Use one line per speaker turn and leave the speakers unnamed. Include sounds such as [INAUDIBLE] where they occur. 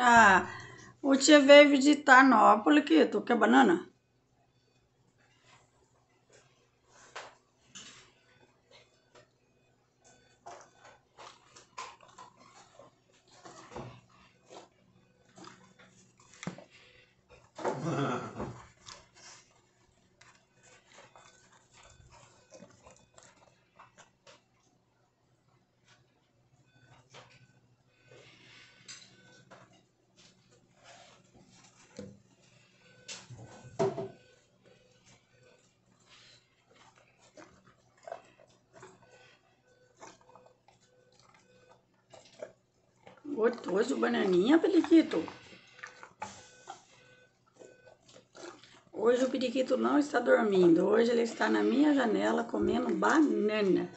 Ah, o tia veio visitar Nópolis, que tu quer banana? [LAUGHS] Gostoso, bananinha, periquito. Hoje o periquito não está dormindo. Hoje ele está na minha janela comendo banana.